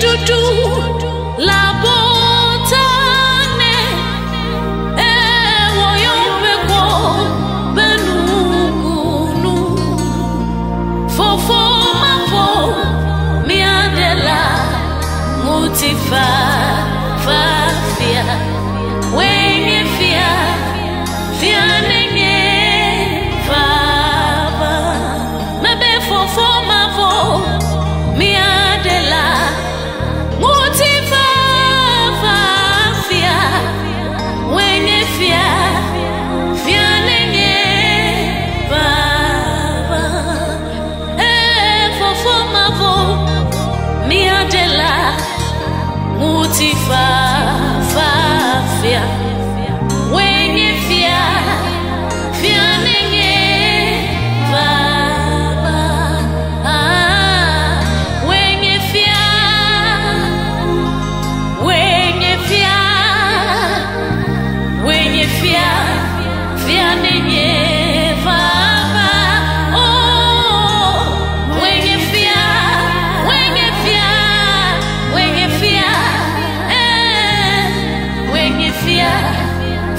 to do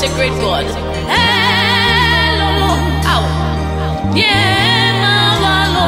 it's a great God. Hello, ow, yeah, ma, wa, lo,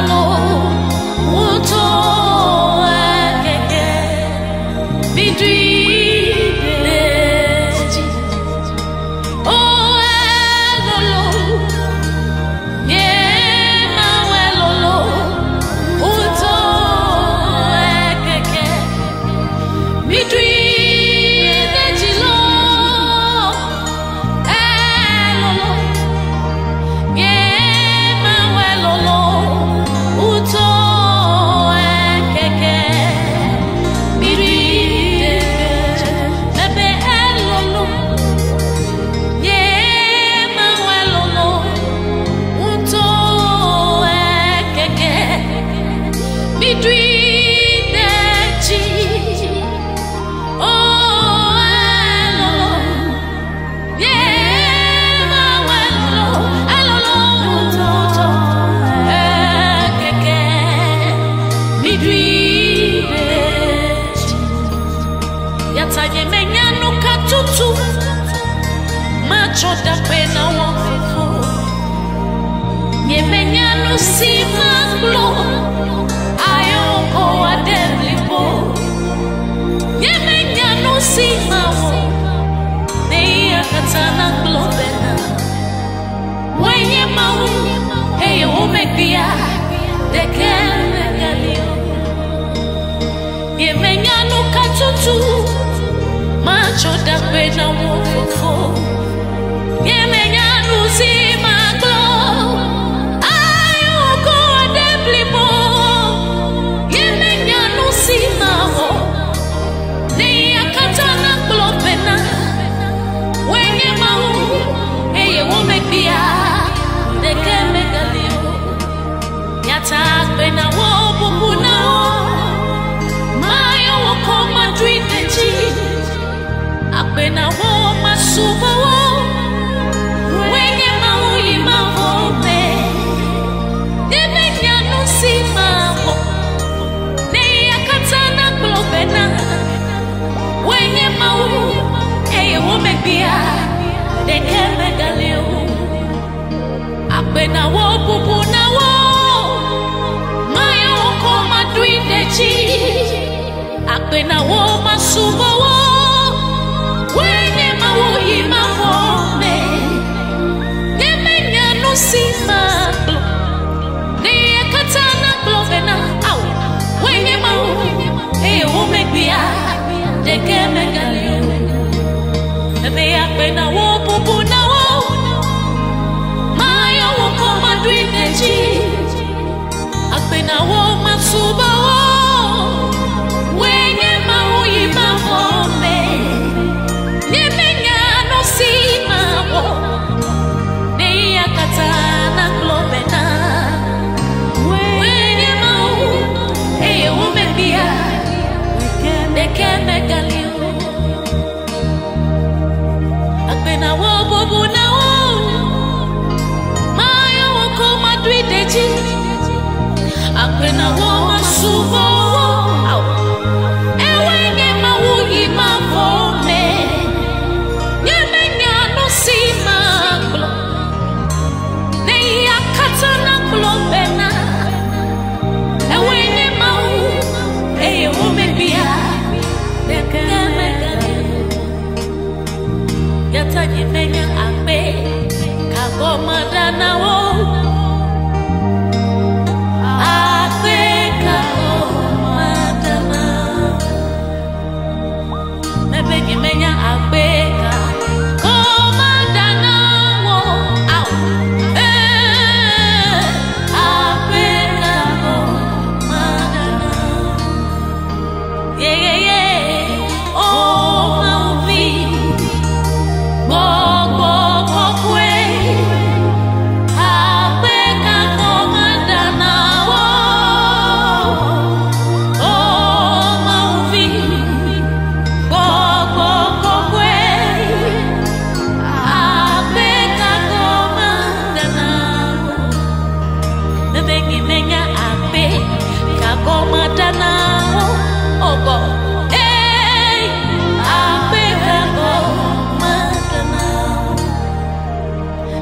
twena wo masugo wo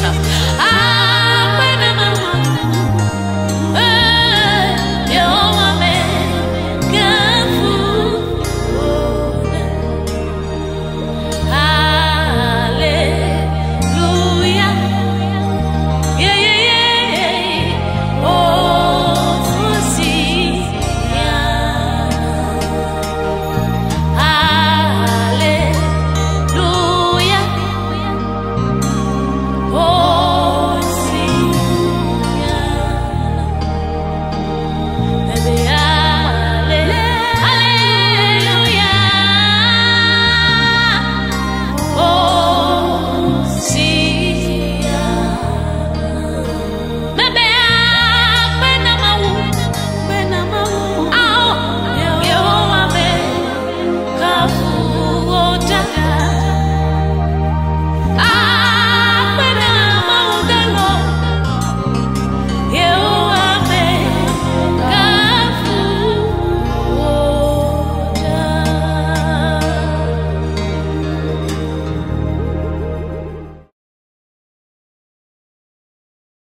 thanks.